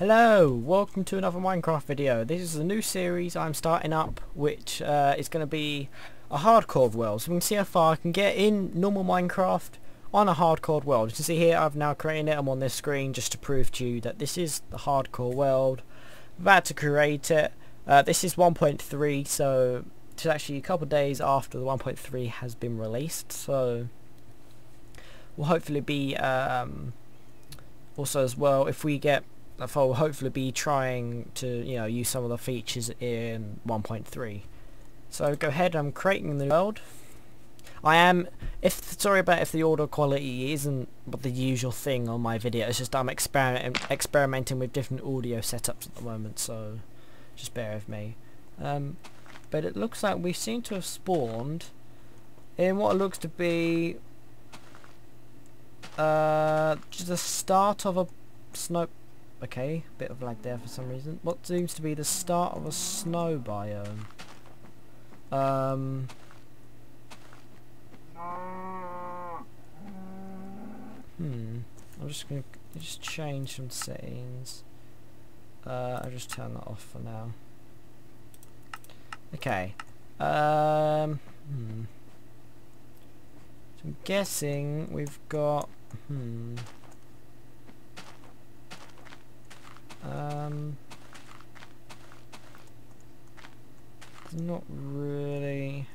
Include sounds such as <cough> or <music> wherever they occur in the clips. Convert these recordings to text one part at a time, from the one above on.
Hello, welcome to another Minecraft video. This is a new series I'm starting up which uh, is going to be a hardcore world. So we can see how far I can get in normal Minecraft on a hardcore world. You can see here I've now created it. I'm on this screen just to prove to you that this is the hardcore world. I'm about to create it. Uh, this is 1.3 so it's actually a couple days after the 1.3 has been released. So we'll hopefully be um, also as well if we get I'll hopefully be trying to you know use some of the features in 1.3 so go ahead I'm creating the world. I am if sorry about if the audio quality isn't the usual thing on my video it's just I'm experiment experimenting with different audio setups at the moment so just bear with me. Um, but it looks like we seem to have spawned in what looks to be uh, just the start of a snow okay bit of lag there for some reason. What seems to be the start of a snow biome? Um hmm I'm just gonna just change some settings. Uh, I'll just turn that off for now. Okay um hmm. So I'm guessing we've got hmm Um, not really.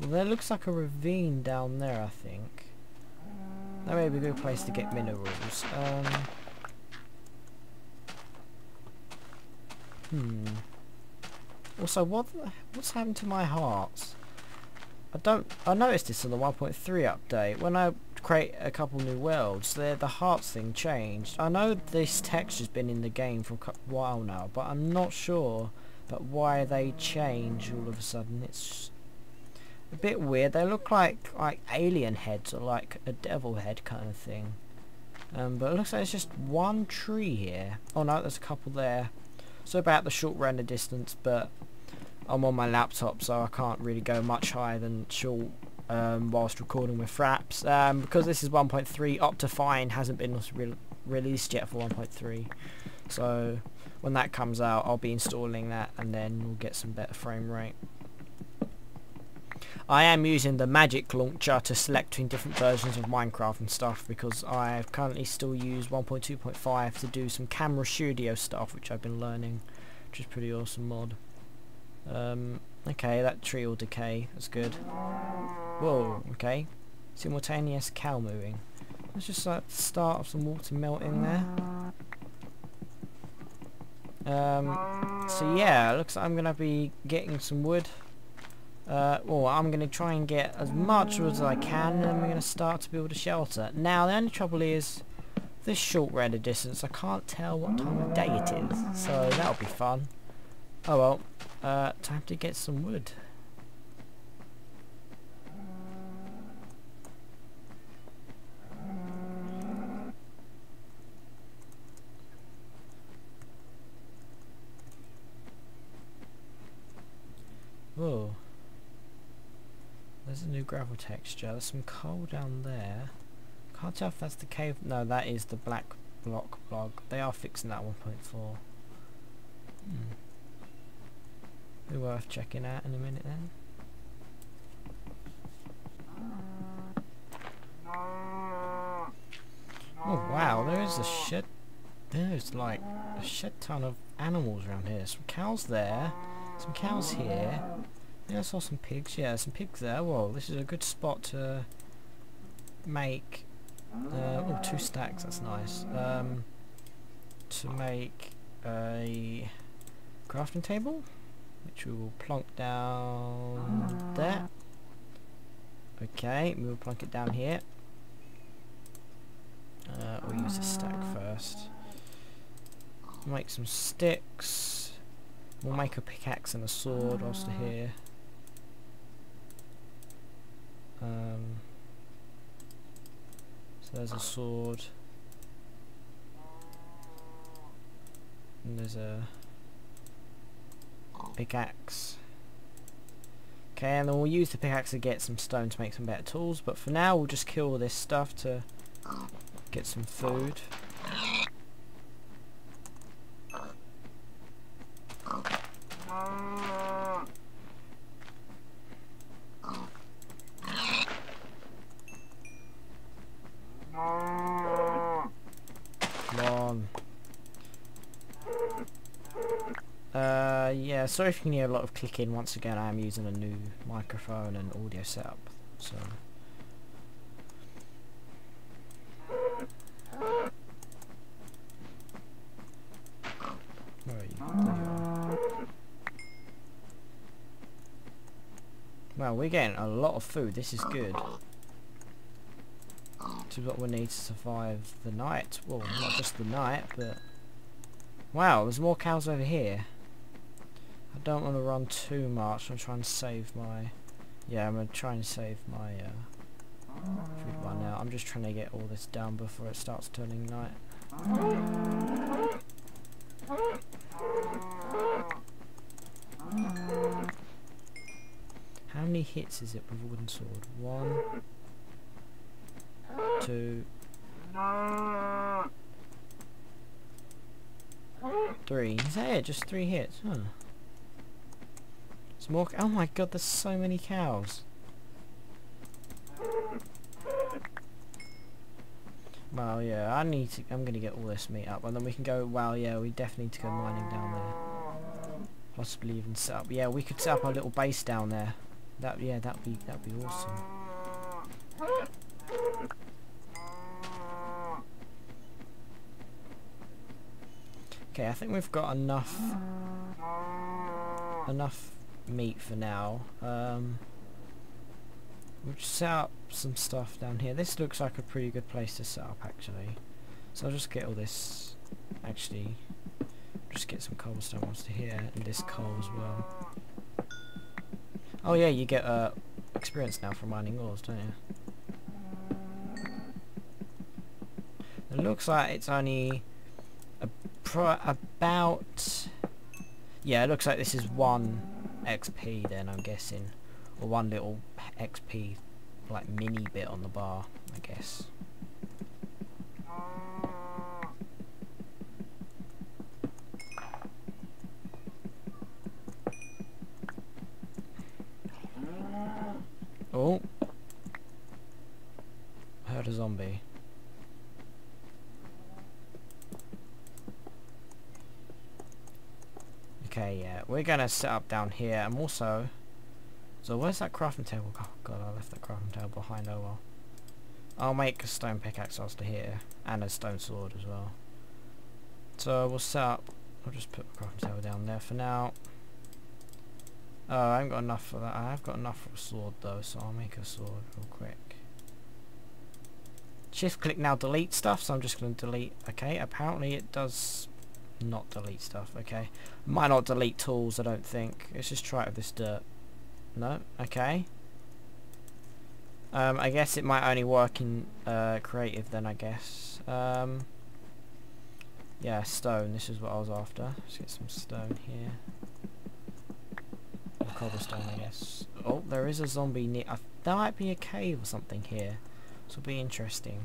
Well, there looks like a ravine down there, I think. That may be a good place to get minerals. Um, hmm. Also, what what's happened to my hearts? I don't. I noticed this on the 1.3 update when I create a couple new worlds. The the hearts thing changed. I know this texture's been in the game for a while now, but I'm not sure but why they change all of a sudden. It's a bit weird. They look like like alien heads or like a devil head kind of thing. Um, but it looks like it's just one tree here. Oh no, there's a couple there. So about the short render distance, but I'm on my laptop, so I can't really go much higher than short um, whilst recording with Fraps. Um, because this is 1.3, Optifine hasn't been re released yet for 1.3. So when that comes out, I'll be installing that, and then we'll get some better frame rate. I am using the Magic Launcher to select between different versions of Minecraft and stuff because I currently still use 1.2.5 to do some camera studio stuff which I've been learning which is pretty awesome mod. Um, okay, that tree will decay. That's good. Whoa, okay. Simultaneous cow moving. Let's just start of some water melting there. Um, so yeah, looks like I'm gonna be getting some wood. Uh, well, I'm gonna try and get as much wood as I can, and then we're gonna start to build a shelter. Now, the only trouble is this short render distance. I can't tell what time of day it is, so that'll be fun. Oh well, uh, time to get some wood. Whoa. There's a new gravel texture. There's some coal down there. Can't tell if that's the cave. No, that is the black block block. They are fixing that 1.4. Hmm. Be worth checking out in a minute then. Oh wow, there is a shit. There's like a shit ton of animals around here. Some cows there, some cows here. Yeah, I saw some pigs. Yeah, some pigs there. Whoa, this is a good spot to make. Uh, oh, two stacks. That's nice. Um, to make a crafting table which we will plonk down there. Okay, we will plonk it down here. Uh, we'll use a stack first. Make some sticks. We'll make a pickaxe and a sword whilst we're here. Um, so there's a sword. And there's a pickaxe. Okay, and then we'll use the pickaxe to get some stone to make some better tools, but for now we'll just kill this stuff to get some food. Sorry if you can hear a lot of clicking. Once again, I am using a new microphone and audio setup, so... Where are you? We're getting a lot of food. This is good. This is what we need to survive the night. Well, not just the night, but... Wow, there's more cows over here. I don't want to run too much. I'm trying to save my... Yeah, I'm going to try and save my uh, food run now. I'm just trying to get all this down before it starts turning night. How many hits is it with a wooden sword? One, two, three. Is that it? Just three hits? Huh. It's more. Oh my god, there's so many cows. Well, yeah, I need to. I'm gonna get all this meat up, and then we can go. Well, yeah, we definitely need to go mining down there. Possibly even set up. Yeah, we could set up a little base down there. That yeah, that'd be that'd be awesome. Okay, I think we've got enough enough meat for now. Um, we'll just set up some stuff down here. This looks like a pretty good place to set up actually. So I'll just get all this actually just get some cobblestone onto here and this coal as well. Oh yeah, you get uh, experience now for mining ores, don't you? It looks like it's only about... Yeah, it looks like this is one XP then, I'm guessing. Or one little XP, like mini bit on the bar, I guess. Oh. Heard a zombie. Okay, yeah, we're gonna set up down here. I'm also... So where's that crafting table? Oh god, I left that crafting table behind, oh well. I'll make a stone pickaxe after here, and a stone sword as well. So we'll set up... I'll just put the crafting table down there for now. Oh, I haven't got enough for that. I have got enough for a sword though, so I'll make a sword real quick. Shift click now delete stuff, so I'm just going to delete. Okay, apparently it does not delete stuff. Okay, might not delete tools. I don't think. Let's just try it with this dirt. No. Okay. Um, I guess it might only work in uh, creative then. I guess. Um, yeah, stone. This is what I was after. Let's get some stone here cobblestone, I guess. Oh, there is a zombie near. Uh, there might be a cave or something here. This will be interesting.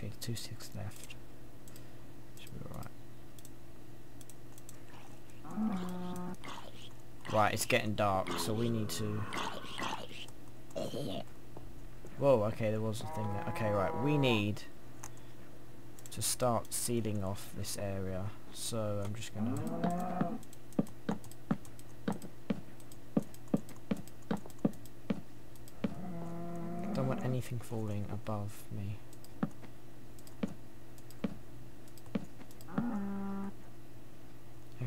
Okay, two six left. Should be alright. Right, it's getting dark, so we need to... Whoa, okay, there was a thing there. Okay, right, we need to start sealing off this area. So I'm just gonna don't want anything falling above me.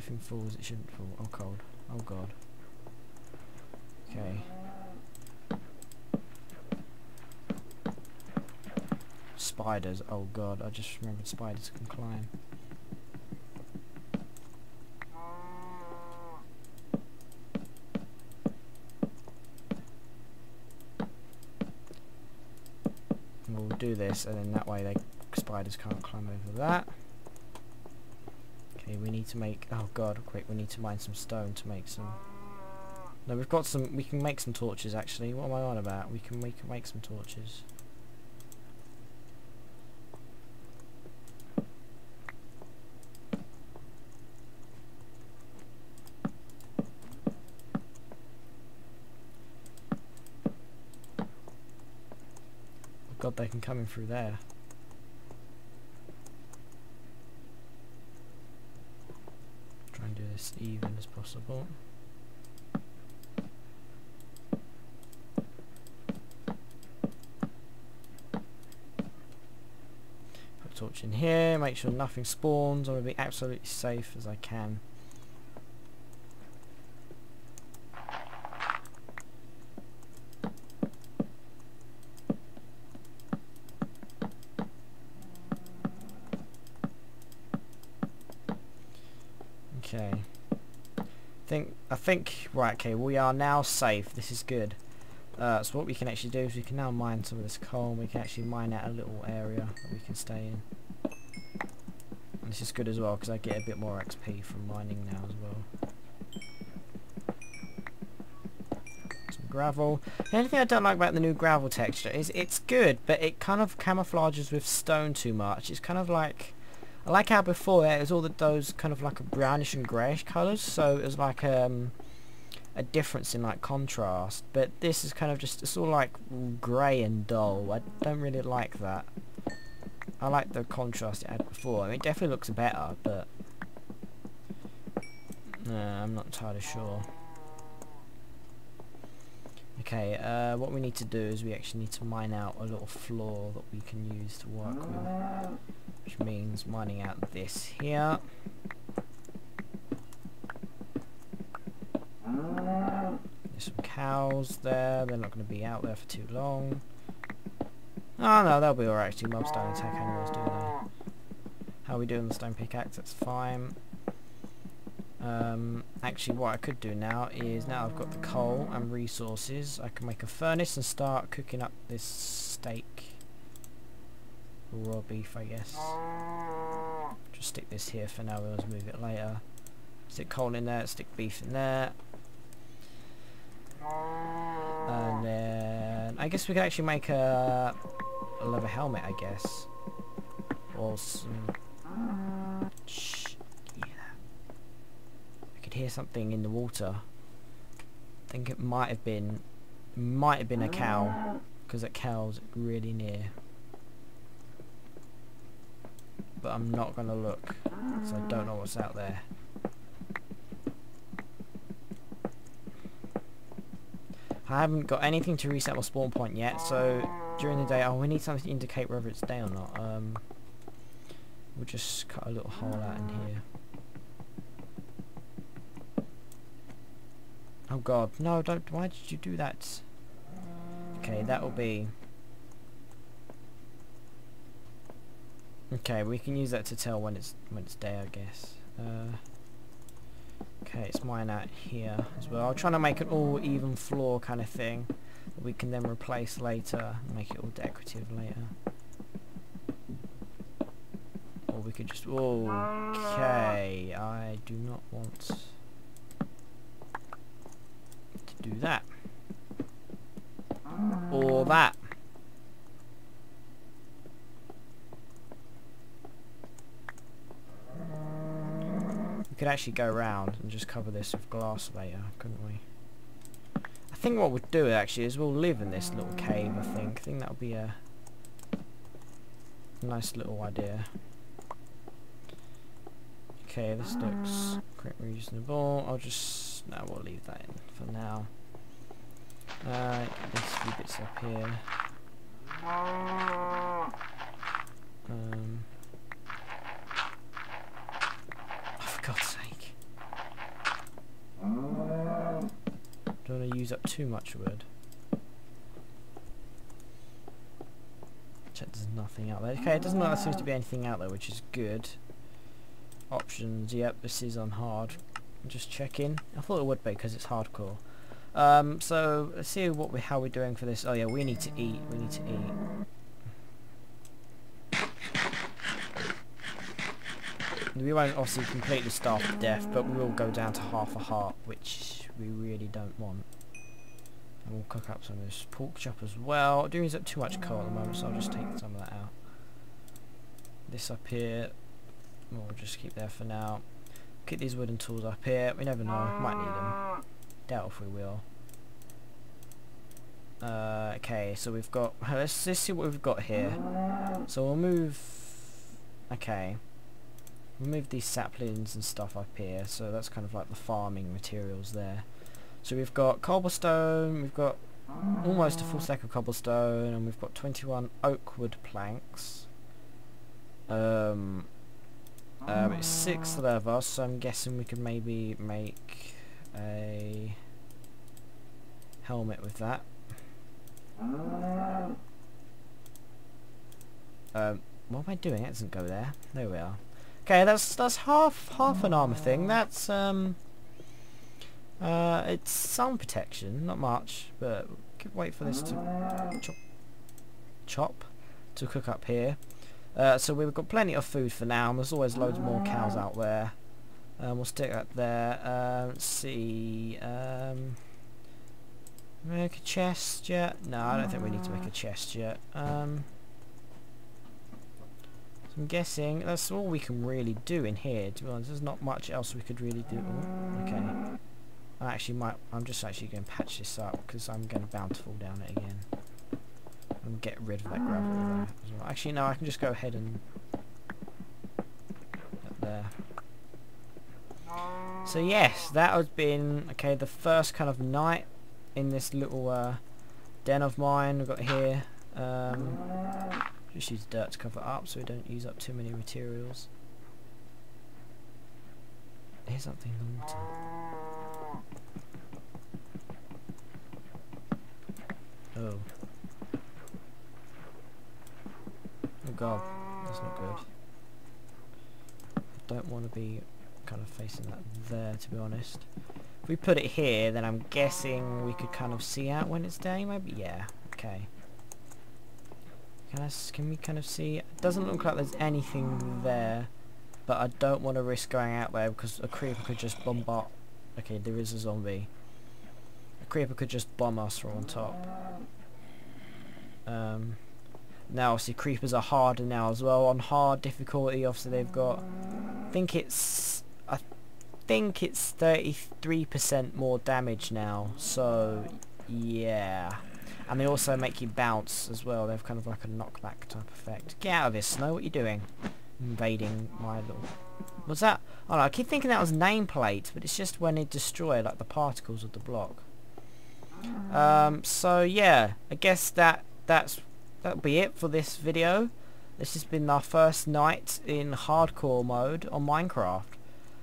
Everything falls, it shouldn't fall. Oh cold. Oh god. Okay. Spiders. Oh god, I just remembered spiders can climb. we'll do this and then that way they spiders can't climb over that. Okay, we need to make oh god, quick, we need to mine some stone to make some No, we've got some we can make some torches actually. What am I on about? We can we can make some torches. God, they can come in through there. This even as possible. Put a torch in here, make sure nothing spawns. I'm going to be absolutely safe as I can. Okay. Think I think right. Okay, we are now safe. This is good. Uh, so what we can actually do is we can now mine some of this coal. And we can actually mine out a little area that we can stay in. And this is good as well because I get a bit more XP from mining now as well. Some gravel. The only thing I don't like about the new gravel texture is it's good, but it kind of camouflages with stone too much. It's kind of like I like how before it was all the, those kind of like a brownish and greyish colours, so it was like um, a difference in like contrast. But this is kind of just it's all like grey and dull. I don't really like that. I like the contrast it had before. I mean, it definitely looks better, but I'm not entirely sure. Okay, uh, what we need to do is we actually need to mine out a little floor that we can use to work with which means mining out this here. There's some cows there, they're not going to be out there for too long. Oh no, they'll be alright actually, mobs don't attack animals, do they? How are we doing the stone pickaxe? That's fine. Um, actually what I could do now is, now I've got the coal and resources, I can make a furnace and start cooking up this steak raw beef I guess. Just stick this here for now, we'll move it later. Stick coal in there, stick beef in there. And then I guess we could actually make a, a leather helmet I guess. Or some Shh, yeah. I could hear something in the water. I think it might have been might have been a cow because that cow's really near but I'm not going to look so I don't know what's out there. I haven't got anything to reset my spawn point yet, so during the day, oh, we need something to indicate whether it's day or not. Um, we'll just cut a little hole out in here. Oh god, no, don't, why did you do that? Okay, that will be Okay, we can use that to tell when it's when it's day, I guess. Uh, okay, it's mine out here as well. I'm trying to make an all even floor kind of thing that we can then replace later make it all decorative later. Or we could just... Okay, I do not want to do that. Or that. Could actually go around and just cover this with glass later, couldn't we? I think what we'll do actually is we'll live in this little cave, I think. I think that'll be a nice little idea. Okay, this looks quite reasonable. I'll just... no, we'll leave that in for now. Uh, these few bits up here. Um, Don't want to use up too much wood. Check there's nothing out there. Okay, it doesn't look like there seems to be anything out there, which is good. Options, yep, this is on hard. Just checking. I thought it would be because it's hardcore. Um, so let's see what we how we're doing for this. Oh yeah, we need to eat. We need to eat. We won't obviously completely starve to death, but we will go down to half a heart, which we really don't want. And we'll cook up some of this pork chop as well. Doing up too much coal at the moment, so I'll just take some of that out. This up here, we'll just keep there for now. Keep these wooden tools up here. We never know, might need them. Doubt if we will. Uh, okay, so we've got, <laughs> let's, let's see what we've got here. So we'll move, okay. We'll move these saplings and stuff up here, so that's kind of like the farming materials there. So we've got cobblestone, we've got almost a full stack of cobblestone, and we've got 21 oak wood planks. Um, um, it's 6 leather, so I'm guessing we could maybe make a helmet with that. Um, what am I doing? It doesn't go there. There we are. Okay, that's that's half half an armor thing. That's um, uh, it's some protection, not much, but wait for this to chop, chop to cook up here. Uh, so we've got plenty of food for now. And there's always loads more cows out there. Um, we'll stick that there. Uh, let's see. Um, Make a chest yet? No, I don't think we need to make a chest yet. Um, so I'm guessing that's all we can really do in here. To be honest, there's not much else we could really do. Ooh, okay. I actually might. I'm just actually going to patch this up because I'm going to bound to fall down it again. And get rid of that gravel there as well. Actually, no. I can just go ahead and there. So yes, that has been okay. The first kind of night in this little uh, den of mine we've got here. Um, just use dirt to cover up so we don't use up too many materials. Here's something in the water. Oh. Oh god, that's not good. I don't want to be kind of facing that there to be honest. If we put it here, then I'm guessing we could kind of see out when it's day, maybe? Yeah, okay. Can, I, can we kind of see? It doesn't look like there's anything there, but I don't want to risk going out there because a creeper could just bombard... Okay, there is a zombie. A creeper could just bomb us from on top. Um, now, obviously, creepers are harder now as well. On hard difficulty, obviously, they've got... I think it's... I think it's 33% more damage now, so yeah. And they also make you bounce as well, they've kind of like a knockback type effect. Get out of here, Snow, what are you doing? Invading my little... What's that? Oh no, I keep thinking that was nameplate, but it's just when it destroy like the particles of the block. Um, so yeah, I guess that that's that'll be it for this video. This has been our first night in hardcore mode on Minecraft.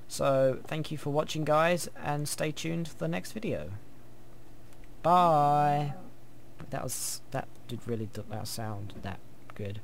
So thank you for watching guys and stay tuned for the next video. Bye. That was that did really that sound that good.